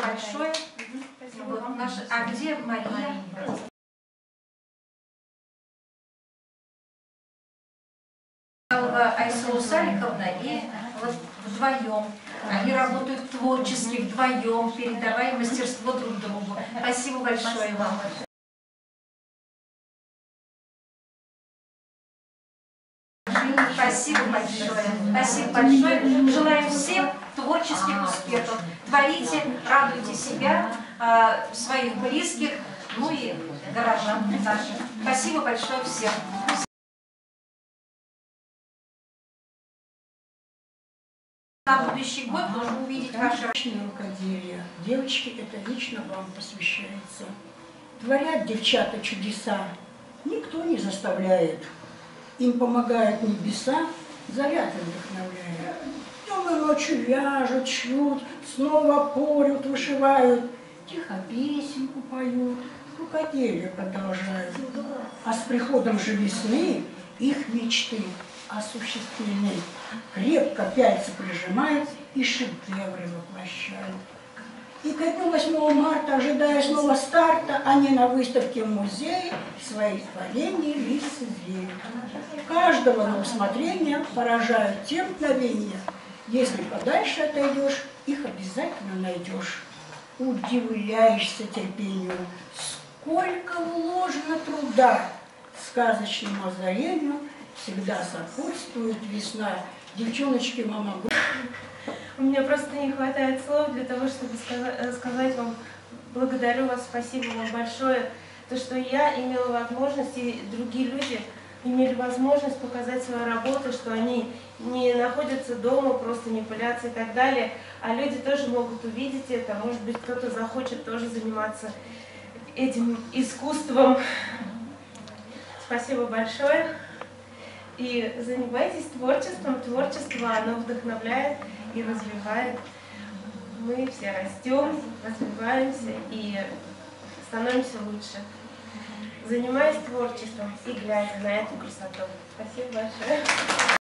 большое. Вот наша... А где Мария? Айсулу Салиховна и вот вдвоем. Они работают творчески, вдвоем, передавая мастерство друг другу. Спасибо большое вам. Спасибо большое. Спасибо большое. Желаю всем творческих успехов. Творите, радуйте себя, а, своих близких, ну и горожан наших. Спасибо большое всем. На будущий год нужно увидеть ваше Личное рукоделие. Девочки, это лично вам посвящается. Творят девчата чудеса. Никто не заставляет. Им помогают небеса, заряд вдохновляет. Ночью вяжут, шьют, снова порют, вышивают. Тихо песенку поют, рукоделие продолжают. А с приходом же весны их мечты осуществлены. Крепко пяльцы прижимают и шедевры воплощают. И ко дню 8 марта, ожидая снова старта, они на выставке в музее свои творения лицезреют. Каждого на усмотрение поражают те мгновения. Если подальше отойдешь, их обязательно найдешь. Удивляешься терпению, сколько вложено труда сказочному озарению всегда сопутствует весна. Девчоночки, мама, У меня просто не хватает слов для того, чтобы сказа- сказать вам благодарю вас, спасибо вам большое. То, что я имела возможность, и другие люди имели возможность показать свою работу, что они не находятся дома, просто пылятся и так далее, а люди тоже могут увидеть это, может быть, кто-то захочет тоже заниматься этим искусством. Спасибо большое. И занимайтесь творчеством. Творчество, оно вдохновляет и развивает. Мы все растем, развиваемся и становимся лучше. Занимаясь творчеством и глядя на эту красоту. Спасибо большое.